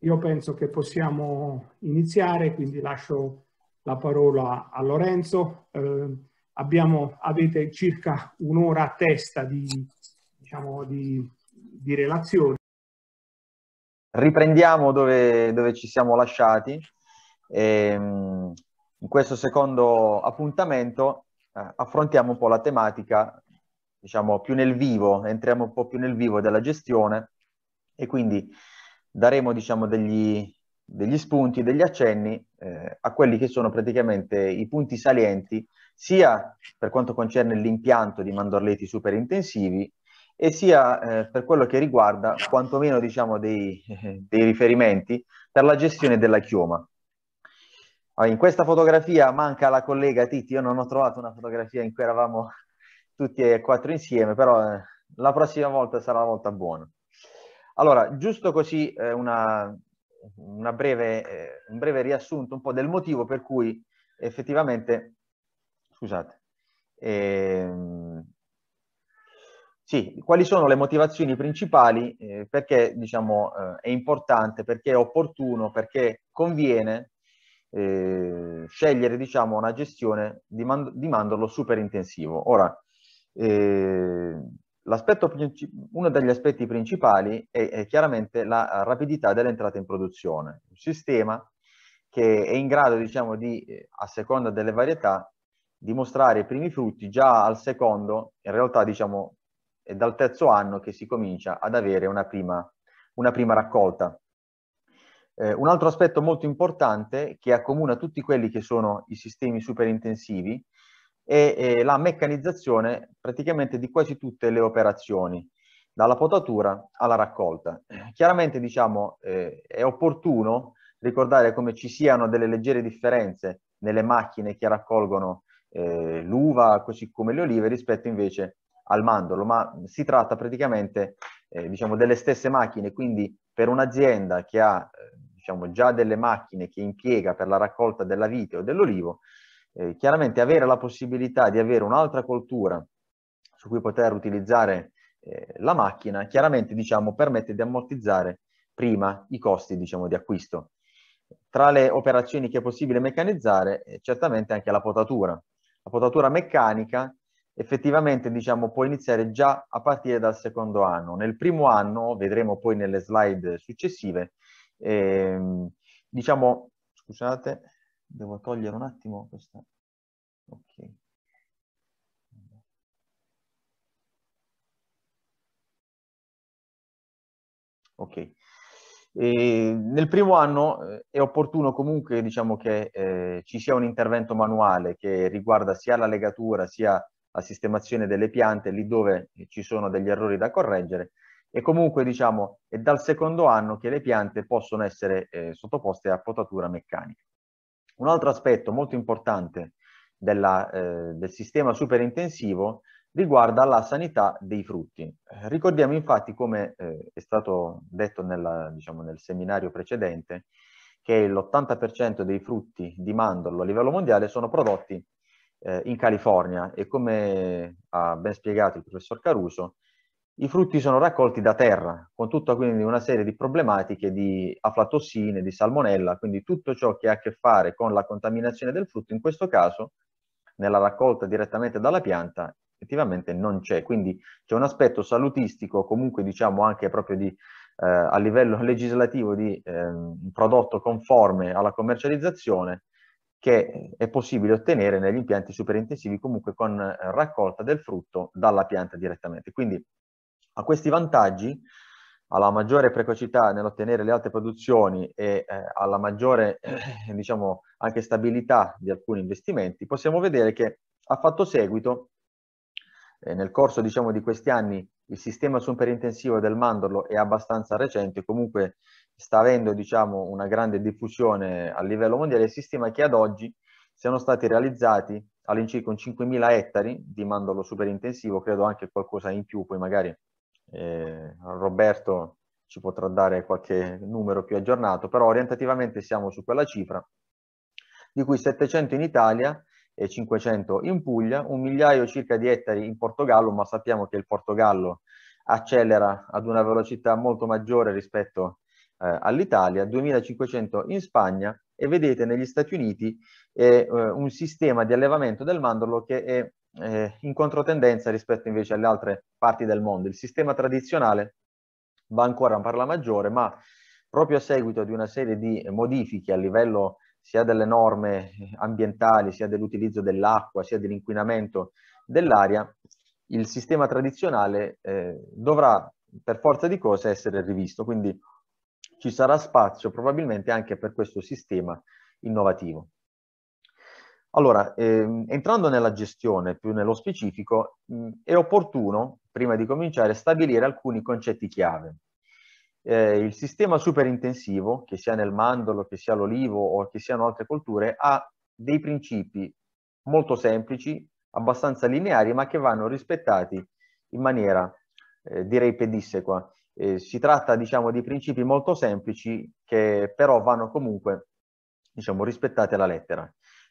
io penso che possiamo iniziare, quindi lascio la parola a Lorenzo. Eh, abbiamo, avete circa un'ora a testa di, diciamo, di, di relazioni. Riprendiamo dove, dove ci siamo lasciati. E, ehm, in questo secondo appuntamento eh, affrontiamo un po' la tematica, diciamo, più nel vivo, entriamo un po' più nel vivo della gestione e quindi daremo, diciamo, degli, degli spunti, degli accenni eh, a quelli che sono praticamente i punti salienti, sia per quanto concerne l'impianto di mandorleti superintensivi, e sia eh, per quello che riguarda quantomeno diciamo, dei, dei, riferimenti per la gestione della chioma. in questa fotografia manca la collega Titti, io non ho trovato una fotografia in cui eravamo tutti e quattro insieme, però eh, la prossima volta sarà la volta buona. Allora, giusto così eh, una, una breve, eh, un breve riassunto un po' del motivo per cui effettivamente, scusate, ehm, sì, quali sono le motivazioni principali? Eh, perché diciamo, eh, è importante, perché è opportuno, perché conviene eh, scegliere diciamo, una gestione di, mand- di mandorlo super intensivo. Ora, eh, uno degli aspetti principali è, è, chiaramente la rapidità dell'entrata in produzione. Un sistema che è in grado, diciamo, di, eh, a seconda delle varietà, dimostrare i primi frutti già al secondo, in realtà diciamo è dal terzo anno che si comincia ad avere una prima, una prima raccolta. Eh, un altro aspetto molto importante che accomuna tutti quelli che sono i sistemi superintensivi è, è la meccanizzazione praticamente di quasi tutte le operazioni, dalla potatura alla raccolta. Chiaramente diciamo eh, è opportuno ricordare come ci siano delle leggere differenze nelle macchine che raccolgono eh, l'uva così come le olive rispetto invece al mandorlo, ma si tratta praticamente eh, diciamo, delle stesse macchine, quindi per un'azienda che ha eh, diciamo, già delle macchine che impiega per la raccolta della vite o dell'olivo, eh, chiaramente avere la possibilità di avere un'altra coltura su cui poter utilizzare eh, la macchina, chiaramente diciamo, permette di ammortizzare prima i costi diciamo, di acquisto. Tra le operazioni che è possibile meccanizzare, eh, certamente anche la potatura. La potatura meccanica effettivamente diciamo, può iniziare già a partire dal secondo anno. Nel primo anno, vedremo poi nelle slide successive, ehm, diciamo, scusate, devo togliere un attimo questa... Ok. Ok. E nel primo anno eh, è opportuno comunque diciamo, che eh, ci sia un intervento manuale che riguarda sia la legatura sia la sistemazione delle piante lì dove ci sono degli errori da correggere e comunque diciamo è dal secondo anno che le piante possono essere eh, sottoposte a potatura meccanica. Un altro aspetto molto importante della, eh, del sistema superintensivo riguarda la sanità dei frutti. ricordiamo infatti, come eh, è stato detto nella, diciamo, nel seminario precedente, che l'80% dei frutti di mandorlo a livello mondiale sono prodotti eh, in California e come ha ben spiegato il professor Caruso, i frutti sono raccolti da terra, con tutta quindi una serie di problematiche di aflatossine, di salmonella, quindi tutto ciò che ha a che fare con la contaminazione del frutto, in questo caso, nella raccolta direttamente dalla pianta, effettivamente non c'è. Quindi c'è un aspetto salutistico, comunque diciamo anche proprio di, eh, a livello legislativo di eh, un prodotto conforme alla commercializzazione, che è possibile ottenere negli impianti superintensivi comunque con eh, raccolta del frutto dalla pianta direttamente. Quindi a questi vantaggi, alla maggiore precocità nell'ottenere le alte produzioni e eh, alla maggiore, eh, diciamo, anche stabilità di alcuni investimenti, possiamo vedere che ha fatto seguito eh, nel corso, diciamo, di questi anni il sistema superintensivo del mandorlo è abbastanza recente, comunque sta avendo diciamo, una grande diffusione a livello mondiale, il sistema che ad oggi siano stati realizzati all'incirca 5.000 ettari di mandorlo superintensivo, credo anche qualcosa in più, poi magari eh, Roberto ci potrà dare qualche numero più aggiornato, però orientativamente siamo su quella cifra, di cui 700 in Italia e 500 in Puglia, un migliaio circa di ettari in Portogallo, ma sappiamo che il Portogallo accelera ad una velocità molto maggiore rispetto eh, all'Italia, 2500 in Spagna e vedete negli Stati Uniti è eh, un sistema di allevamento del mandorlo che è eh, in controtendenza rispetto invece alle altre parti del mondo. Il sistema tradizionale va ancora per la maggiore, ma proprio a seguito di una serie di modifiche a livello sia delle norme ambientali, sia dell'utilizzo dell'acqua, sia dell'inquinamento dell'aria, il sistema tradizionale eh, dovrà per forza di cose essere rivisto. Quindi ci sarà spazio probabilmente anche per questo sistema innovativo. Allora, ehm, entrando nella gestione più nello specifico, mh, è opportuno, prima di cominciare, stabilire alcuni concetti chiave. Eh, il sistema superintensivo, che sia nel mandorlo, che sia l'olivo o che siano altre colture, ha dei principi molto semplici, abbastanza lineari, ma che vanno rispettati in maniera, eh, direi, pedissequa. Eh, si tratta, diciamo, di principi molto semplici che però vanno comunque, diciamo, rispettati alla lettera.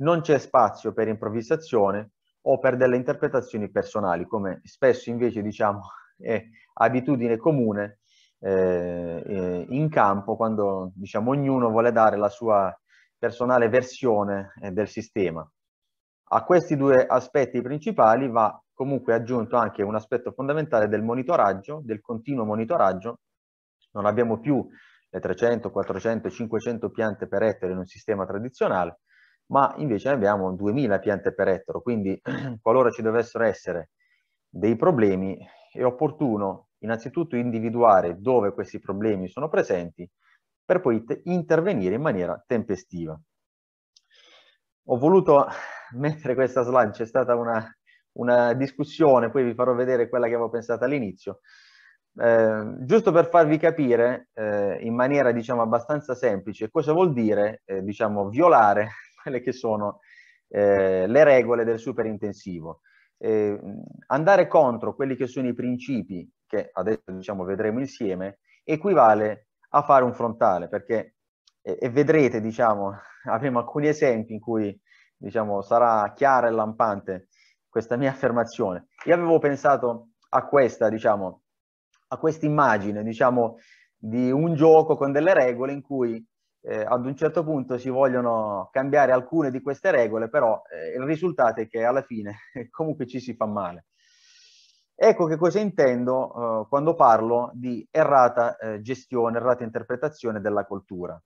Non c'è spazio per improvvisazione o per delle interpretazioni personali, come spesso invece, diciamo, è abitudine comune eh, eh, in campo quando, diciamo, ognuno vuole dare la sua personale versione eh, del sistema. A questi due aspetti principali va comunque aggiunto anche un aspetto fondamentale del monitoraggio, del continuo monitoraggio. Non abbiamo più le 300, 400, 500 piante per ettaro in un sistema tradizionale, ma invece abbiamo 2000 piante per ettaro, quindi qualora ci dovessero essere dei problemi è opportuno innanzitutto individuare dove questi problemi sono presenti per poi intervenire in maniera tempestiva. Ho voluto mettere questa slide, c'è stata una una discussione, poi vi farò vedere quella che avevo pensato all'inizio. Eh, giusto per farvi capire eh, in maniera diciamo abbastanza semplice cosa vuol dire eh, diciamo violare quelle che sono eh, le regole del superintensivo. Eh, andare contro quelli che sono i principi che adesso diciamo vedremo insieme equivale a fare un frontale perché e vedrete diciamo avremo alcuni esempi in cui diciamo sarà chiara e lampante questa mia affermazione. Io avevo pensato a questa, diciamo, a questa immagine, diciamo, di un gioco con delle regole in cui eh, ad un certo punto si vogliono cambiare alcune di queste regole, però eh, il risultato è che alla fine comunque ci si fa male. Ecco che cosa intendo eh, quando parlo di errata eh, gestione, errata interpretazione della cultura.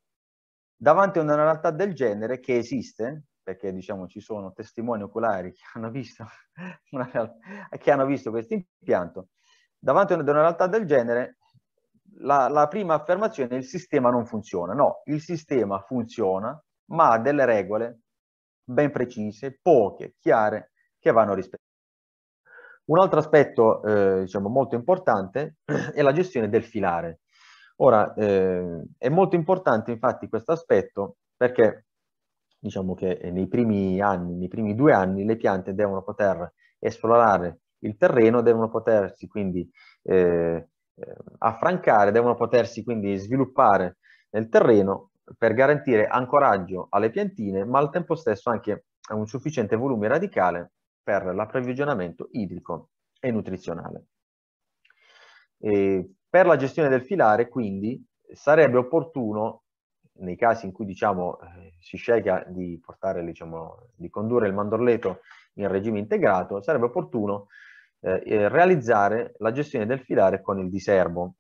Davanti a una realtà del genere che esiste, perché diciamo ci sono testimoni oculari che hanno visto, una, che hanno visto questo impianto, davanti a una realtà del genere la, la, prima affermazione è il sistema non funziona. No, il sistema funziona, ma ha delle regole ben precise, poche, chiare, che vanno rispettate. Un altro aspetto eh, diciamo, molto importante è la gestione del filare. Ora, eh, è molto importante infatti questo aspetto perché diciamo che eh, nei primi anni, nei primi due anni, le piante devono poter esplorare il terreno, devono potersi quindi eh, eh, affrancare, devono potersi quindi sviluppare nel terreno per garantire ancoraggio alle piantine, ma al tempo stesso anche un sufficiente volume radicale per l'approvvigionamento idrico e nutrizionale. E per la gestione del filare, quindi, sarebbe opportuno nei casi in cui diciamo, eh, si scelga di, portare, diciamo, di condurre il mandorleto in regime integrato, sarebbe opportuno eh, realizzare la gestione del filare con il diserbo.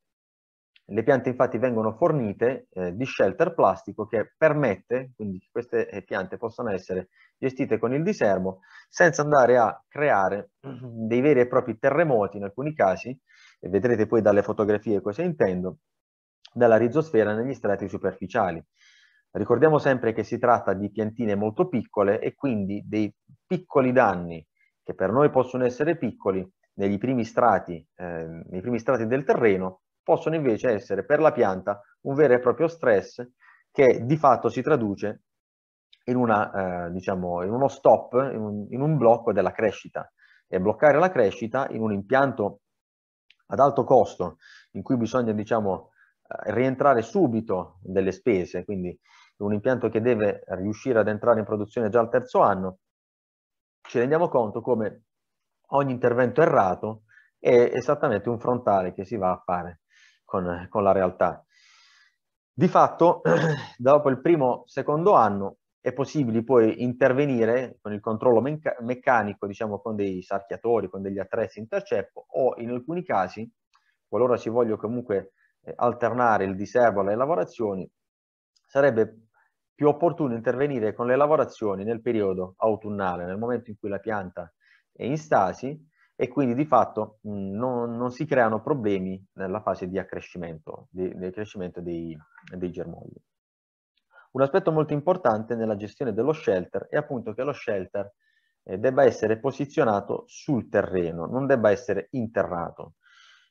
Le piante infatti vengono fornite eh, di shelter plastico che permette, quindi che queste eh, piante possano essere gestite con il diserbo senza andare a creare dei veri e propri terremoti in alcuni casi, e vedrete poi dalle fotografie cosa intendo, dalla rizosfera negli strati superficiali. Ricordiamo sempre che si tratta di piantine molto piccole e quindi dei piccoli danni che per noi possono essere piccoli negli primi strati, eh, nei primi strati del terreno possono invece essere per la pianta un vero e proprio stress che di fatto si traduce in, una, eh, diciamo, in uno stop, in un, in un blocco della crescita. E bloccare la crescita in un impianto ad alto costo in cui bisogna diciamo, eh, rientrare subito delle spese, quindi un impianto che deve riuscire ad entrare in produzione già al terzo anno, ci rendiamo conto come ogni intervento errato è esattamente un frontale che si va a fare con, con la realtà. Di fatto, dopo il primo, secondo anno, è possibile poi intervenire con il controllo mecca- meccanico, diciamo con dei sarchiatori, con degli attrezzi interceppo o in alcuni casi, qualora si voglia comunque eh, alternare il diservo alle lavorazioni, sarebbe più opportuno intervenire con le lavorazioni nel periodo autunnale, nel momento in cui la pianta è in stasi e quindi di fatto mh, non, non, si creano problemi nella fase di accrescimento, di, di accrescimento dei, dei germogli. Un aspetto molto importante nella gestione dello shelter è appunto che lo shelter eh, debba essere posizionato sul terreno, non debba essere interrato.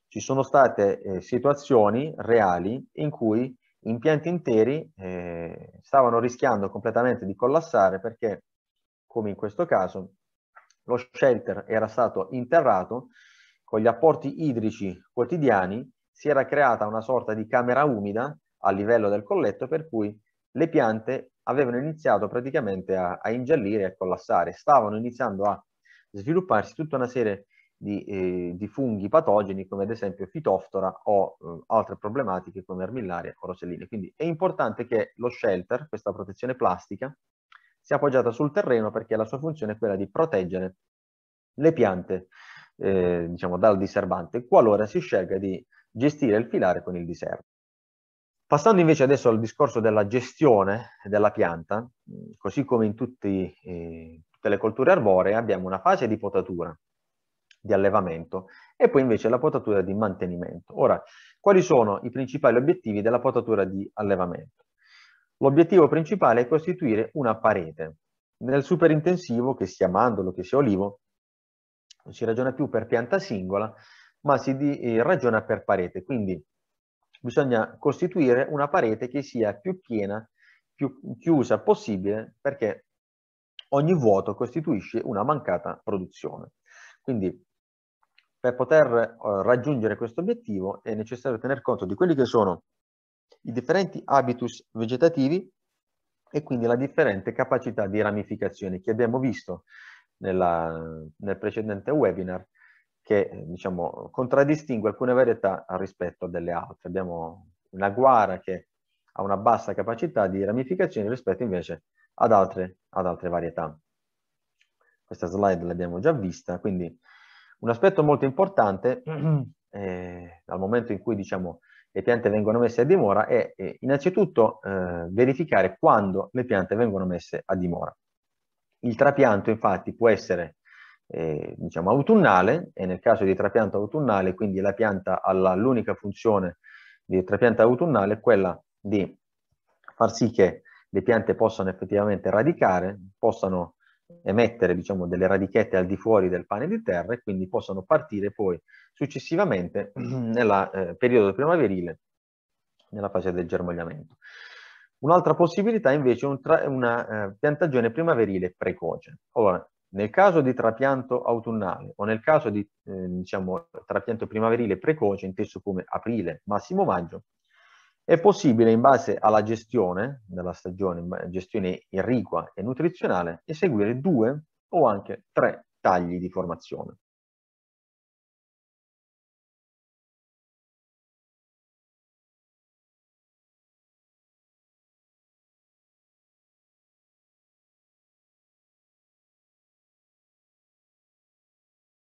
Ci sono state eh, situazioni reali in cui impianti interi eh, stavano rischiando completamente di collassare perché, come in questo caso, lo shelter era stato interrato con gli apporti idrici quotidiani, si era creata una sorta di camera umida a livello del colletto per cui le piante avevano iniziato praticamente a, a ingiallire e a collassare, stavano iniziando a svilupparsi tutta una serie di, eh, di funghi patogeni come ad esempio fitoftora o eh, altre problematiche come armillaria o roselline. Quindi è importante che lo shelter, questa protezione plastica, sia appoggiata sul terreno perché la sua funzione è quella di proteggere le piante eh, diciamo, dal diserbante qualora si scelga di gestire il filare con il diserbo. Passando invece adesso al discorso della gestione della pianta, così come in tutti, eh, tutte le colture arboree abbiamo una fase di potatura, di allevamento e poi invece la potatura di mantenimento. Ora, quali sono i principali obiettivi della potatura di allevamento? L'obiettivo principale è costituire una parete. Nel superintensivo, che sia mandolo, che sia olivo, non si ragiona più per pianta singola, ma si di, eh, ragiona per parete. Quindi bisogna costituire una parete che sia più piena, più chiusa possibile, perché ogni vuoto costituisce una mancata produzione. Quindi per poter eh, raggiungere questo obiettivo è necessario tener conto di quelli che sono i differenti habitus vegetativi e quindi la differente capacità di ramificazione che abbiamo visto nella, nel precedente webinar che diciamo, contraddistingue alcune varietà rispetto delle altre. Abbiamo una guara che ha una bassa capacità di ramificazione rispetto invece ad altre, ad altre varietà. Questa slide l'abbiamo già vista, quindi un aspetto molto importante eh, dal momento in cui diciamo, le piante vengono messe a dimora è, è innanzitutto eh, verificare quando le piante vengono messe a dimora. Il trapianto infatti può essere eh, diciamo, autunnale e nel caso di trapianto autunnale, quindi la pianta ha l'unica funzione di trapianto autunnale, quella di far sì che le piante possano effettivamente radicare, possano emettere diciamo, delle radichette al di fuori del pane di terra e quindi possano partire poi successivamente nel eh, periodo primaverile, nella fase del germogliamento. Un'altra possibilità invece è un una eh, piantagione primaverile precoce. Ora, nel caso di trapianto autunnale o nel caso di eh, diciamo, trapianto primaverile precoce, inteso come aprile, massimo maggio, è possibile in base alla gestione della stagione, gestione irrigua e nutrizionale, eseguire due o anche tre tagli di formazione.